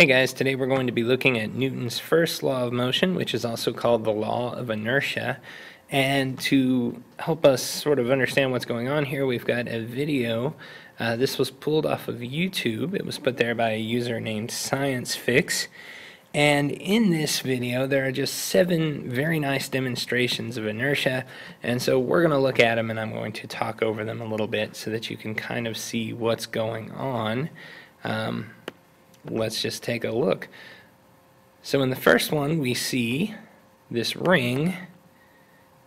Hey guys, today we're going to be looking at Newton's first law of motion, which is also called the law of inertia. And to help us sort of understand what's going on here, we've got a video. Uh, this was pulled off of YouTube. It was put there by a user named ScienceFix. And in this video, there are just seven very nice demonstrations of inertia. And so we're going to look at them and I'm going to talk over them a little bit so that you can kind of see what's going on. Um, let's just take a look. So in the first one, we see this ring,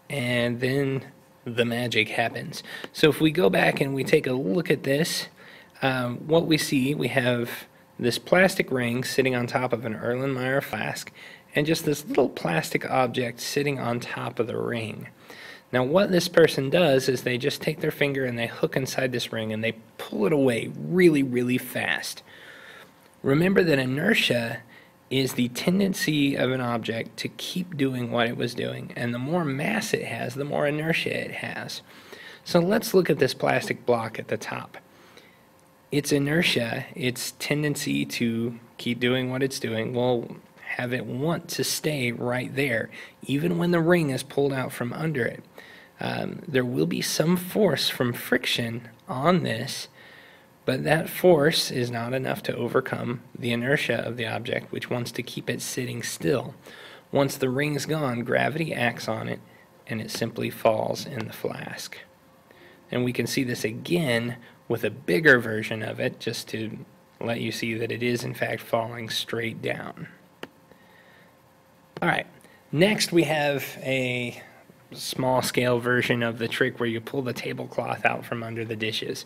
and then the magic happens. So if we go back and we take a look at this, um, what we see, we have this plastic ring sitting on top of an Erlenmeyer flask, and just this little plastic object sitting on top of the ring. Now what this person does is they just take their finger and they hook inside this ring and they pull it away really, really fast. Remember that inertia is the tendency of an object to keep doing what it was doing, and the more mass it has, the more inertia it has. So let's look at this plastic block at the top. Its inertia, its tendency to keep doing what it's doing, will have it want to stay right there, even when the ring is pulled out from under it. Um, there will be some force from friction on this but that force is not enough to overcome the inertia of the object, which wants to keep it sitting still. Once the ring's gone, gravity acts on it, and it simply falls in the flask. And we can see this again with a bigger version of it, just to let you see that it is in fact falling straight down. All right, next we have a small scale version of the trick where you pull the tablecloth out from under the dishes.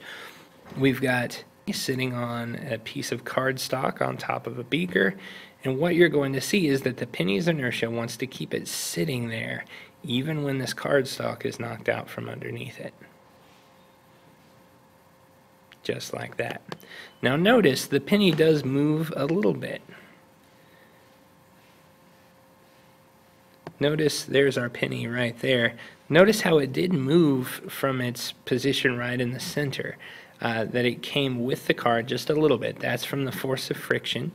We've got sitting on a piece of cardstock on top of a beaker. And what you're going to see is that the penny's inertia wants to keep it sitting there even when this cardstock is knocked out from underneath it. Just like that. Now notice the penny does move a little bit. Notice there's our penny right there. Notice how it did move from its position right in the center uh, that it came with the card just a little bit. That's from the force of friction,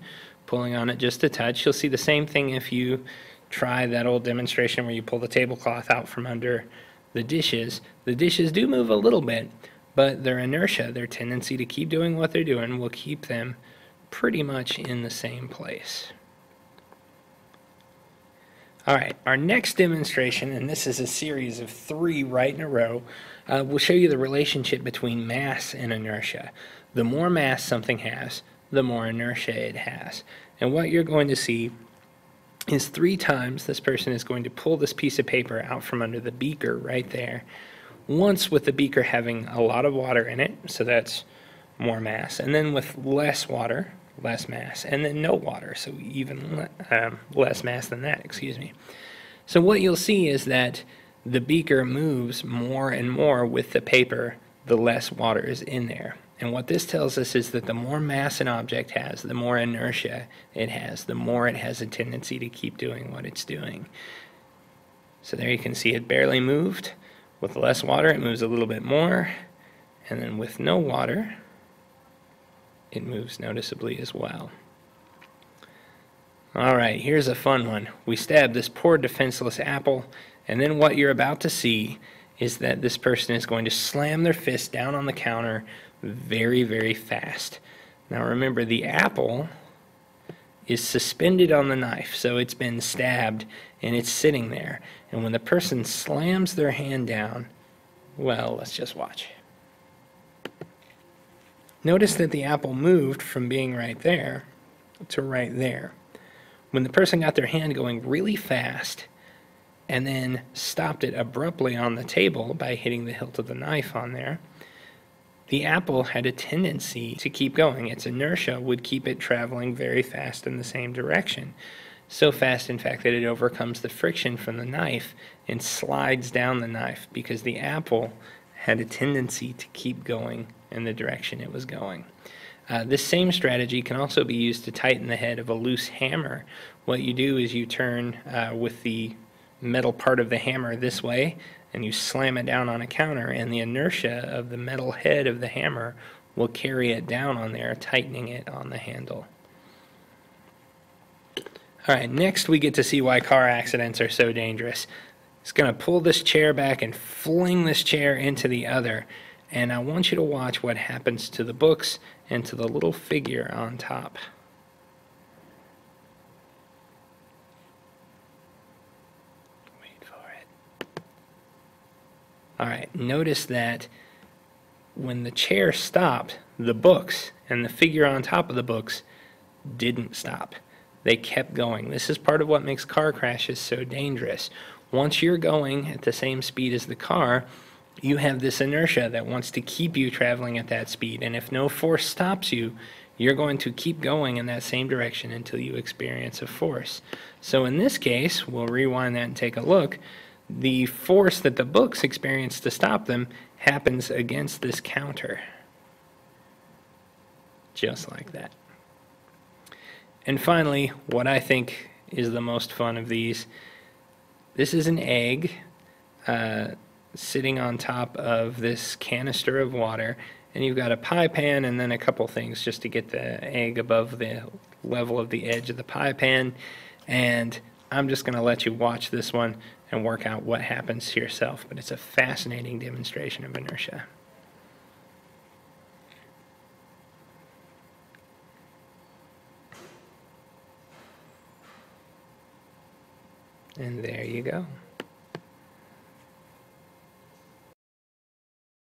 pulling on it just a touch. You'll see the same thing if you try that old demonstration where you pull the tablecloth out from under the dishes. The dishes do move a little bit, but their inertia, their tendency to keep doing what they're doing, will keep them pretty much in the same place. All right, our next demonstration, and this is a series of three right in a row, uh, will show you the relationship between mass and inertia. The more mass something has, the more inertia it has. And what you're going to see is three times this person is going to pull this piece of paper out from under the beaker right there. Once with the beaker having a lot of water in it, so that's more mass, and then with less water, less mass, and then no water, so even le um, less mass than that, excuse me. So what you'll see is that the beaker moves more and more with the paper, the less water is in there. And what this tells us is that the more mass an object has, the more inertia it has, the more it has a tendency to keep doing what it's doing. So there you can see it barely moved. With less water, it moves a little bit more. And then with no water, it moves noticeably as well. All right, here's a fun one. We stab this poor defenseless apple, and then what you're about to see is that this person is going to slam their fist down on the counter very, very fast. Now remember, the apple is suspended on the knife, so it's been stabbed and it's sitting there. And when the person slams their hand down, well, let's just watch. Notice that the apple moved from being right there to right there. When the person got their hand going really fast and then stopped it abruptly on the table by hitting the hilt of the knife on there, the apple had a tendency to keep going. Its inertia would keep it traveling very fast in the same direction. So fast, in fact, that it overcomes the friction from the knife and slides down the knife because the apple had a tendency to keep going in the direction it was going. Uh, this same strategy can also be used to tighten the head of a loose hammer. What you do is you turn uh, with the metal part of the hammer this way and you slam it down on a counter and the inertia of the metal head of the hammer will carry it down on there, tightening it on the handle. All right, next we get to see why car accidents are so dangerous. It's going to pull this chair back and fling this chair into the other. And I want you to watch what happens to the books and to the little figure on top. Wait for it. All right, notice that when the chair stopped, the books and the figure on top of the books didn't stop. They kept going. This is part of what makes car crashes so dangerous. Once you're going at the same speed as the car, you have this inertia that wants to keep you traveling at that speed. And if no force stops you, you're going to keep going in that same direction until you experience a force. So in this case, we'll rewind that and take a look. The force that the books experience to stop them happens against this counter. Just like that. And finally, what I think is the most fun of these this is an egg uh, sitting on top of this canister of water, and you've got a pie pan and then a couple things just to get the egg above the level of the edge of the pie pan. And I'm just going to let you watch this one and work out what happens to yourself. But it's a fascinating demonstration of inertia. And there you go.